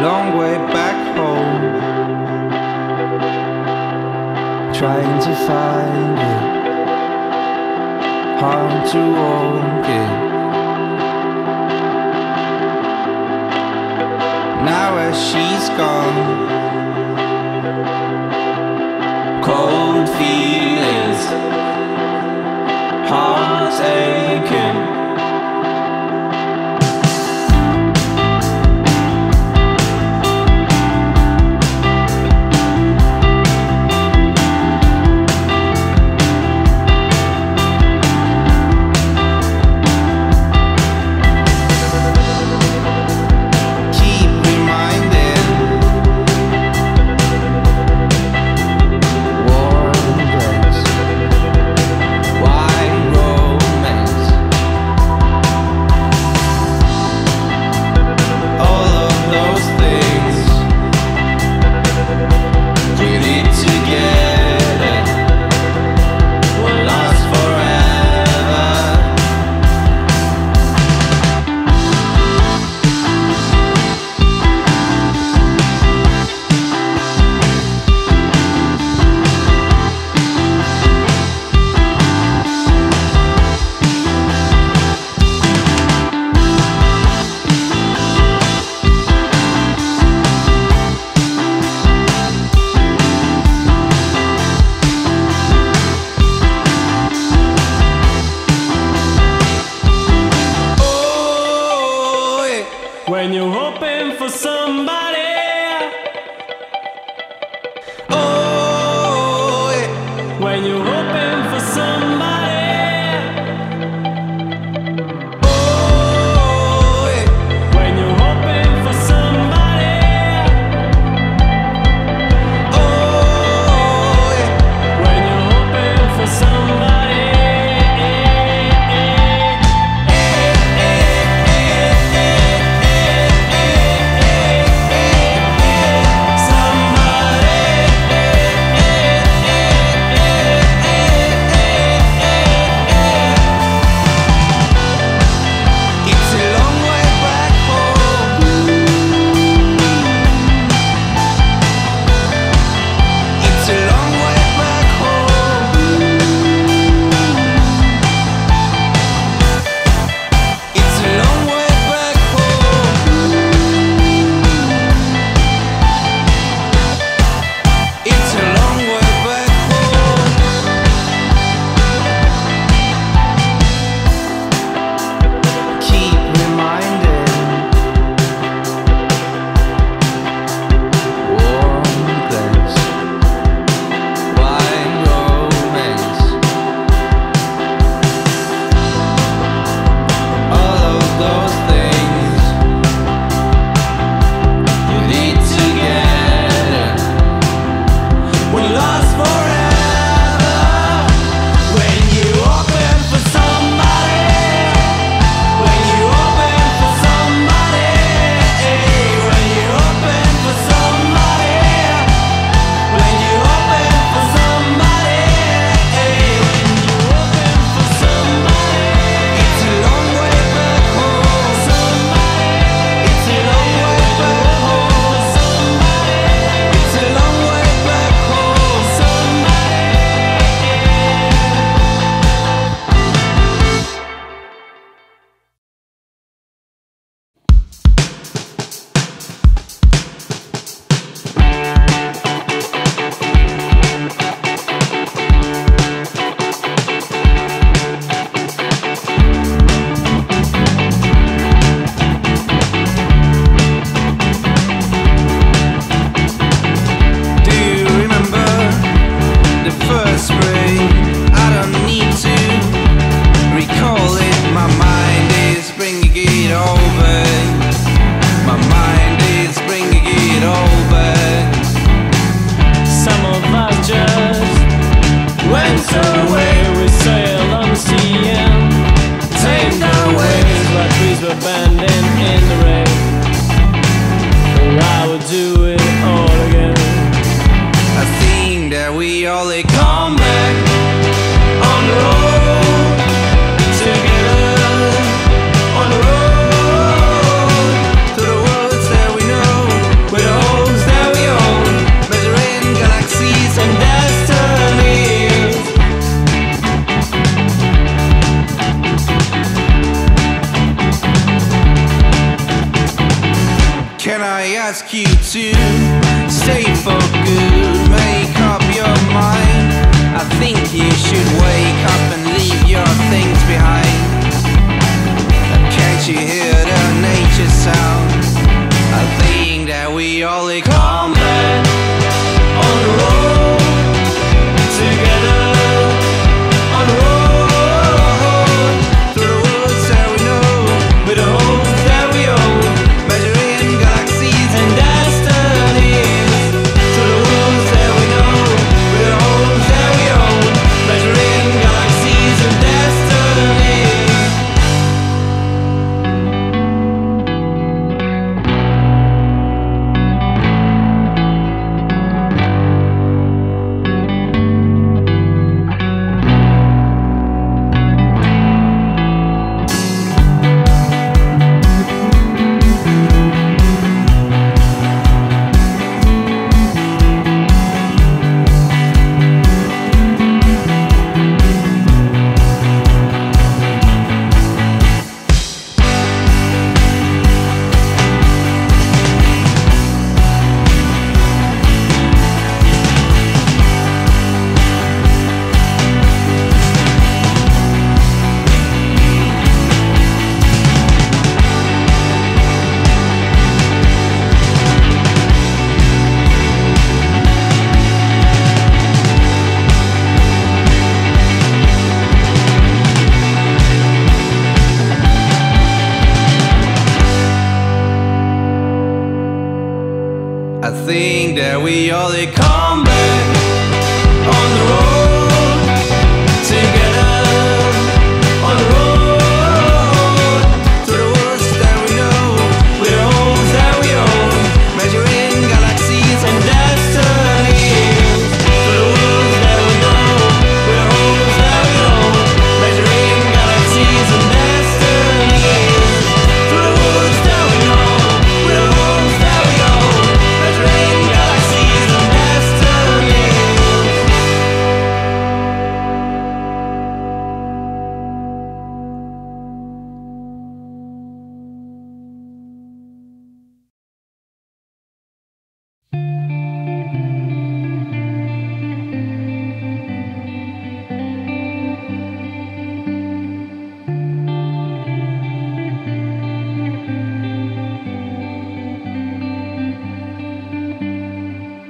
long way back home. Trying to find it, hard to walk it. Now as she's gone, cold feelings, heartache. I think that we all did come back on the road.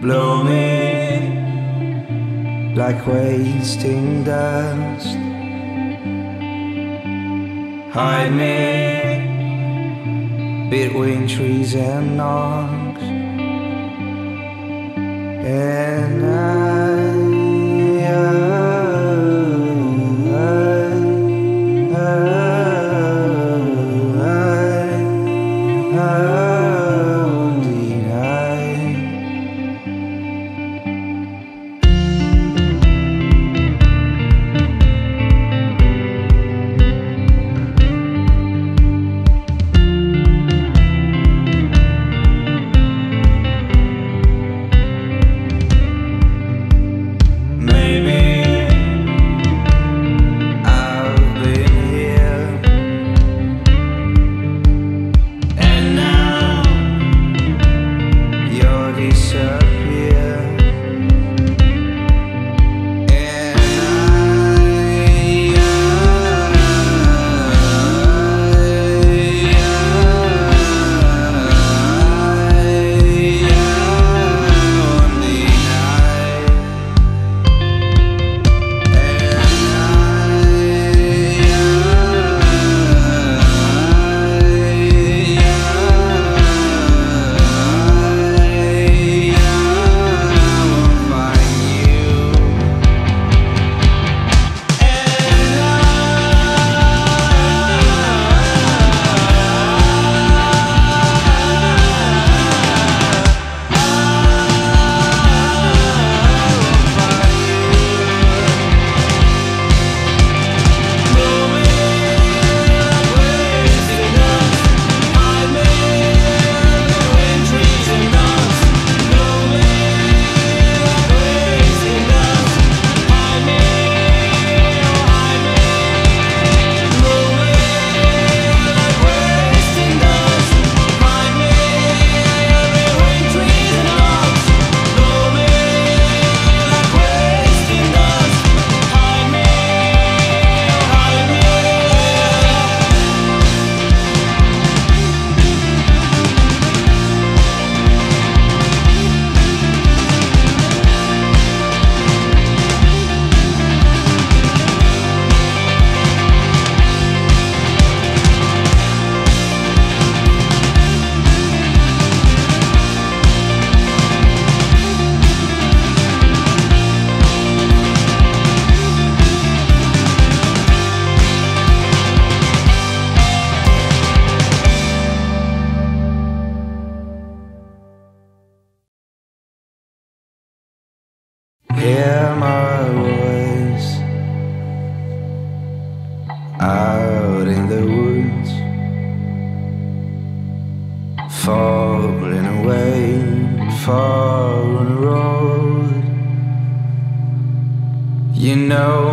blow me like wasting dust. Hide me between trees and knots.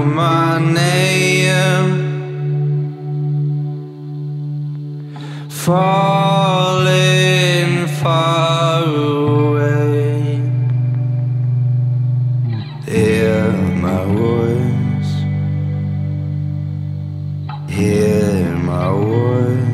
my name. Falling far away. Hear my voice. Hear my voice.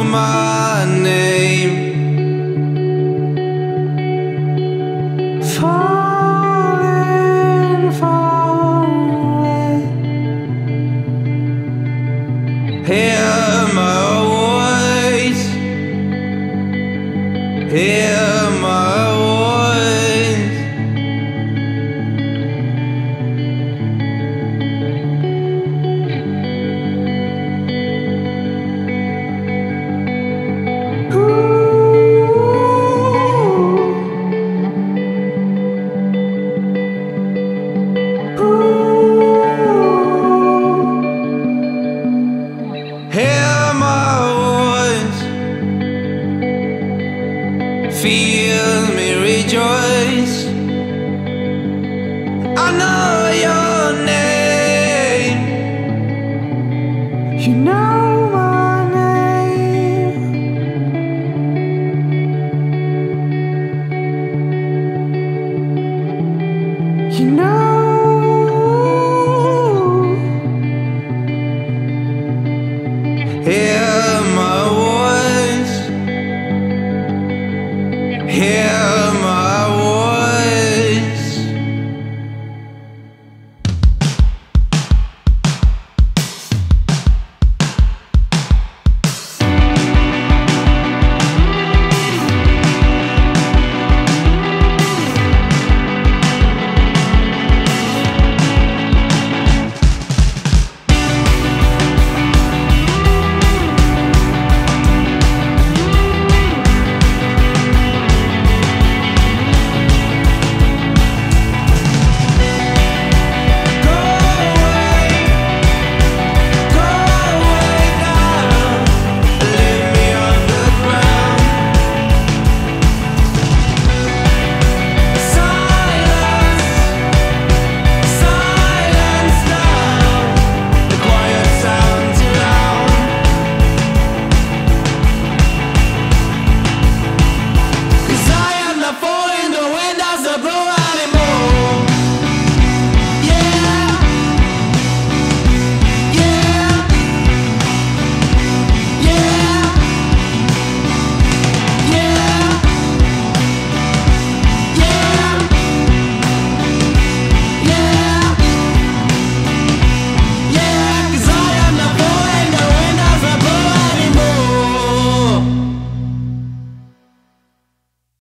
my name. Fall You know